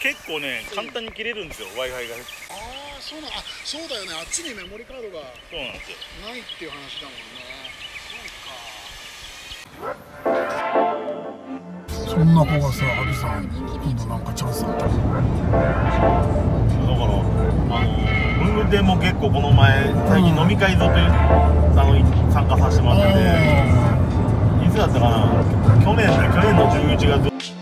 結構ね簡単に切れるんですよ w i f i が。ああそうなんあそうだよね。あっちにメモリカードがそうなんですよ。ないっていう話だもんね。そうか。そんな子がさアビさん今度なんかチャンスあっただからあの文具店も結構この前最近飲み会ずっと、あの参加させてもらってていつだったかな？去年だ去年の11月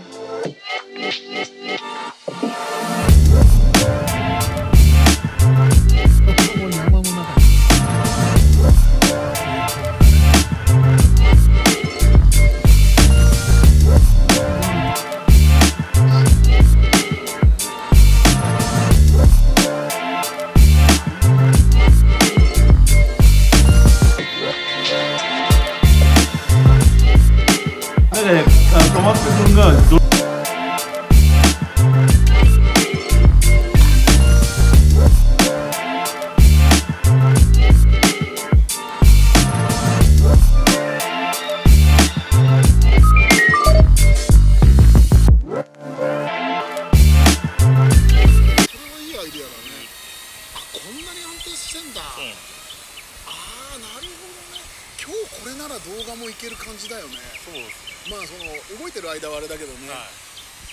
なら動画もいける感じだよね。そうですまあその動いてる間はあれだけどね、はい。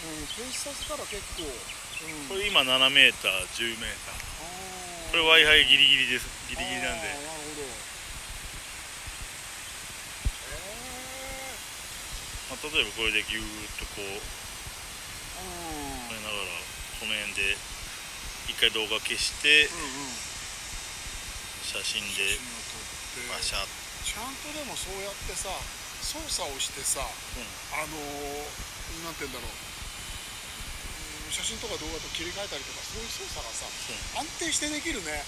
うん、停止させたら結構、うん、これ今7メーター10メーター。あー。これ w i f i ギリギリです。ギリギリなんで。なるほど。まあ、例えばこれでギューッとこうへやりながらこの辺で一回動画消してえうんうん。写真でうんバシャッちゃんとでもそうやってさ操作をしてさうん。あのー、なんて言うんだろう。うん写真とか動画と切り替えたりとかそういう操作がさそう安定してできるね。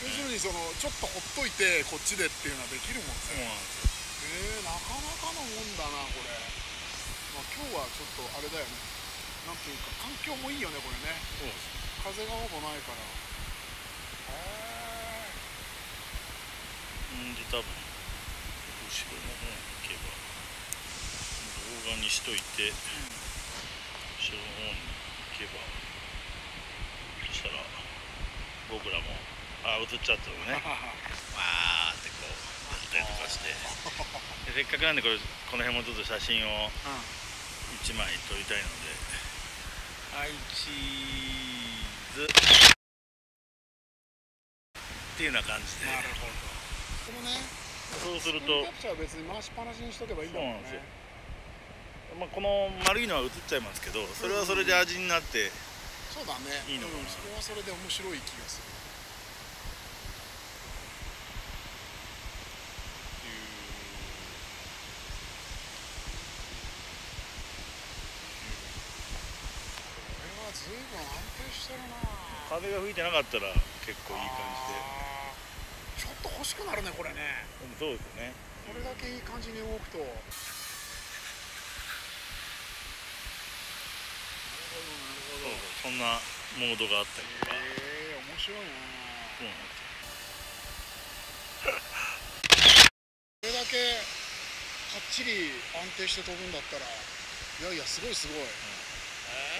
要するにそのちょっとほっといてこっちでっていうのはできるもんね。なん。えー、なかなかのもんだなこれ、まあ、今日はちょっとあれだよね。なんていうか環境もいいよねこれね。風がほぼないから。へうんで多分後ろの方に行けば動画にしといて後ろの方に行けばそしたら僕らもあ映っちゃったのね。わーってこうやったりとかして。でせっかくなんでこれこの辺もちょっと写真を1枚撮りたいので。はいチーズっていうような感じで。なるほど。このねそうするとキャプチャーは別に回しっぱなしにしとけばいいんだもんねそうなんですよ。まあ、この丸いのは映っちゃいますけどそれはそれで味になってそうだね。いいのかな。うん、それはそれで面白い気がするこれは随分安定してるな。風が吹いてなかったら結構いい感あー。ちょっと欲しくなるねこれね。じでそうですよね。これだけいい感じに動くと。なるほどなるほど。そうそうそんなモードがあったりとか、ええ面白いなそうなんですこれだけかっちり安定して飛ぶんだったらいやいやすごいすごい、よ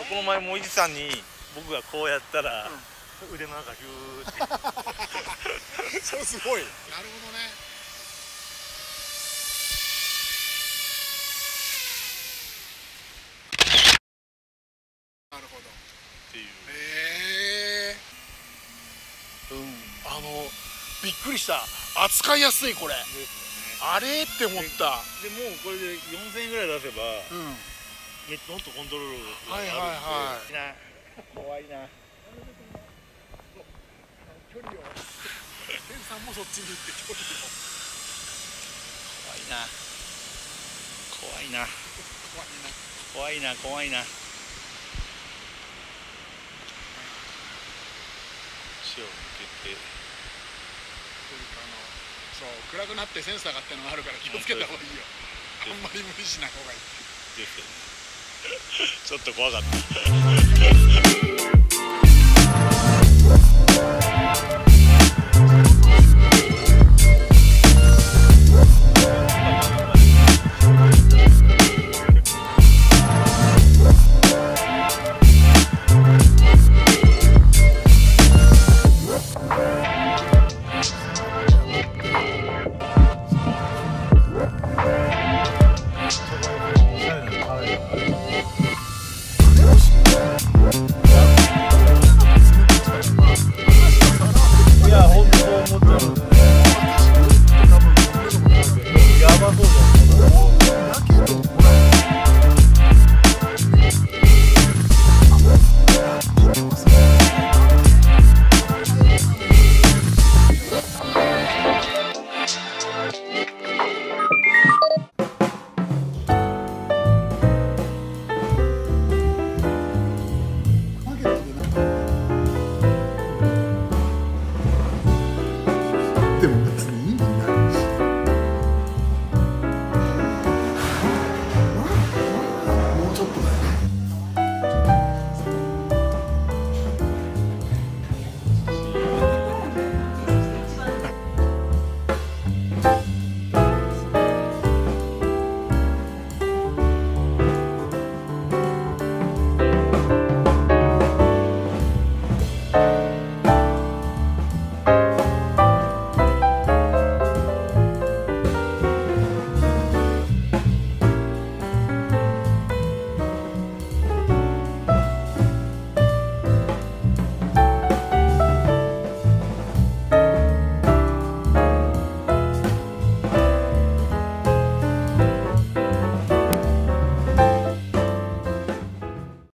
この前もおじさんに僕がこうやったら、腕の中ヒューって。それすごい。なるほどねなるほどっていうへえうん。あのびっくりした。扱いやすいこれ。ですあれって思った。でもうこれで4000円ぐらい出せばうん。めっもっとコントロールがあはいるんではい。はいな。怖いな。距離を天さんもそっちに行って距離を。怖いな怖いな。怖いな。怖いな。怖いなを向けて。そう暗くなってセンサーがってのがあるから気をつけた方がいいよ。あんまり無理しない方がいい。ですよね。ちょっと怖かった